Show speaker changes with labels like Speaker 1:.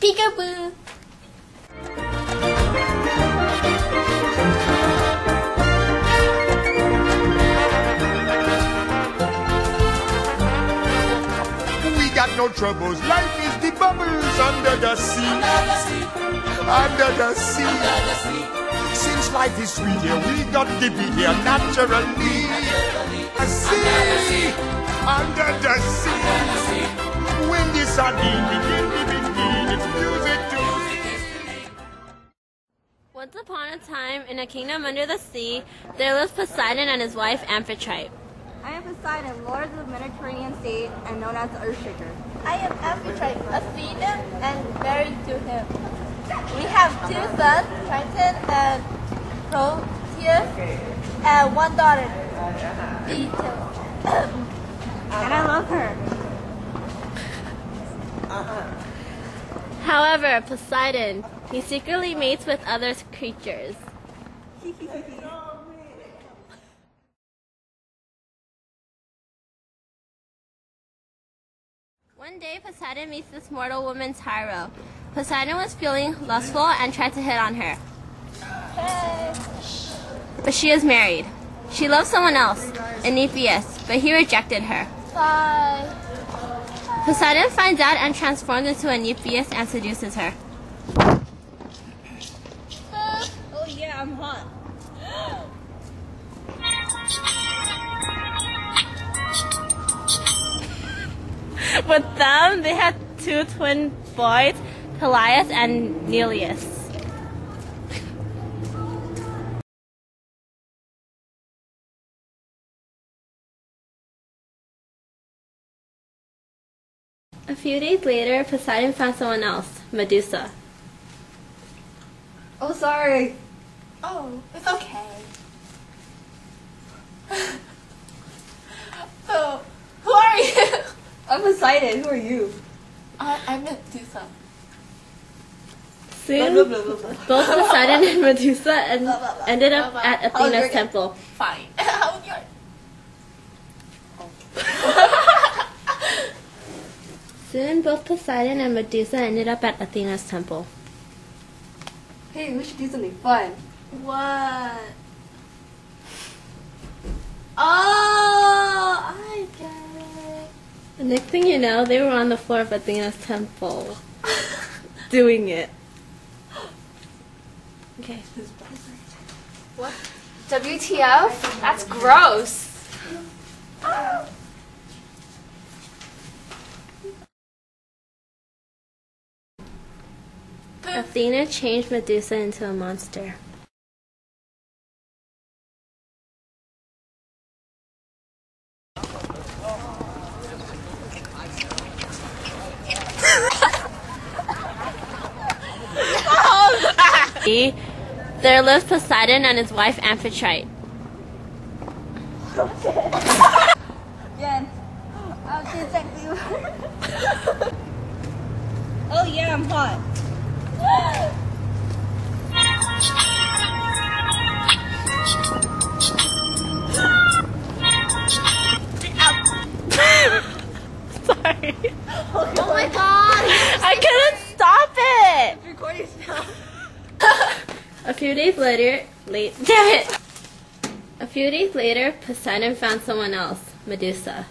Speaker 1: Peekaboo!
Speaker 2: We got no troubles. Life is the bubbles under the sea. Under the sea. Since life is sweet here, we got to be here naturally. A sea. Under the sea. When the sardine begin
Speaker 3: Once upon a time, in a kingdom under the sea, there lived Poseidon and his wife Amphitrite.
Speaker 4: I am Poseidon, Lord of the Mediterranean Sea, and known as the Earthshaker.
Speaker 1: I am Amphitrite, Athena, and married to him. We have two sons, Triton and Proteus, and one daughter, Thetis.
Speaker 4: And I love her.
Speaker 3: However, Poseidon, he secretly mates with other creatures. One day, Poseidon meets this mortal woman, Tyro. Poseidon was feeling lustful and tried to hit on her. But she is married. She loves someone else, Enipeus, but he rejected her.
Speaker 1: Bye.
Speaker 3: Poseidon finds out and transforms into Enipeus and seduces her.
Speaker 4: Yeah, I'm hot.
Speaker 3: With them, they had two twin boys, Pelias and Neleus. A few days later, Poseidon found someone else, Medusa.
Speaker 4: Oh, sorry.
Speaker 1: Oh, it's okay. so, oh, who are you?
Speaker 4: I'm Poseidon. Who are you?
Speaker 1: I, I'm Medusa.
Speaker 3: Soon,
Speaker 4: Blah, blah, blah, blah, blah.
Speaker 3: both Poseidon and Medusa en- ended up
Speaker 1: Blah, blah.
Speaker 3: at
Speaker 1: Oh,
Speaker 3: Athena's temple.
Speaker 1: Fine. How's yours?
Speaker 3: Soon, both Poseidon and Medusa ended up at Athena's temple.
Speaker 4: Hey, we should do something fun.
Speaker 1: What? Oh, I get it.
Speaker 3: The next thing you know, they were on the floor of Athena's temple, doing it. Okay.
Speaker 1: What? WTF? That's gross.
Speaker 3: Athena changed Medusa into a monster. There lived Poseidon and his wife Amphitrite.
Speaker 4: I'll sexy. oh yeah, I'm hot.
Speaker 3: Few days later, late, damn it! A few days later, Poseidon found someone else, Medusa.